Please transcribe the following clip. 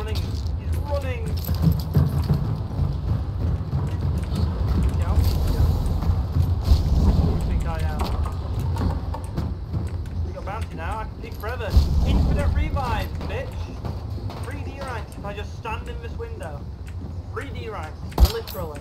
running. He's running. Yeah. Who do you think I am? We got bounty now. I can peek forever. Infinite revive, bitch. 3D ranks. if I just stand in this window. 3D ranks, literally.